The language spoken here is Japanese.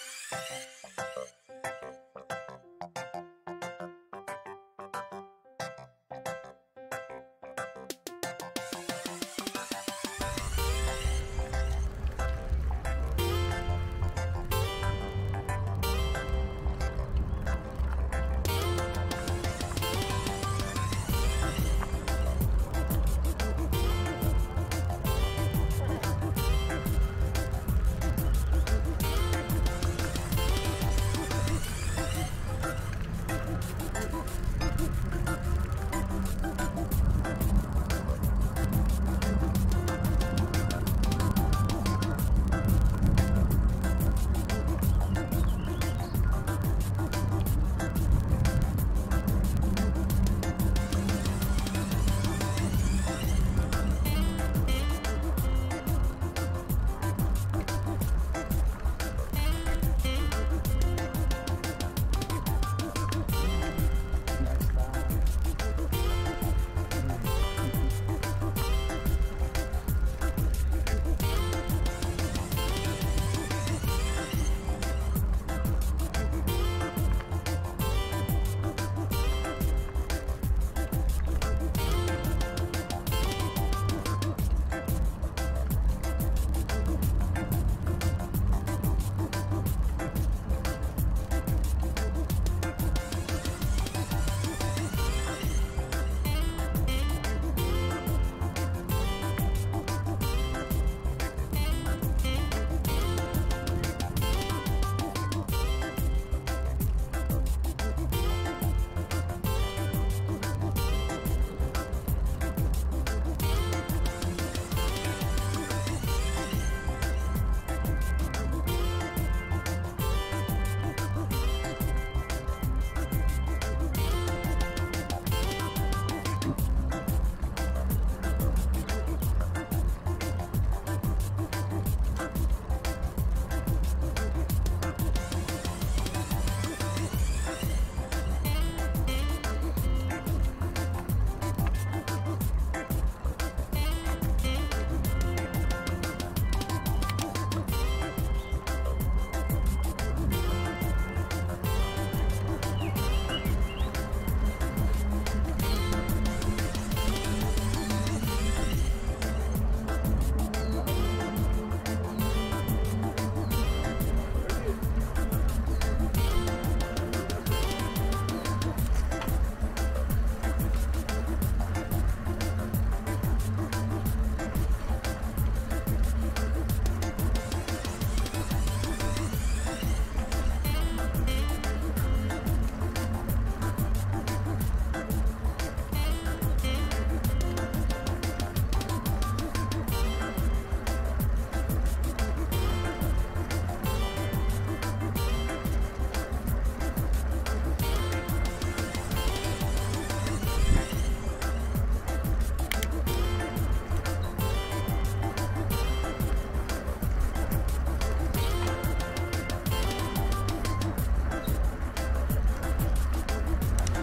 ちょっと。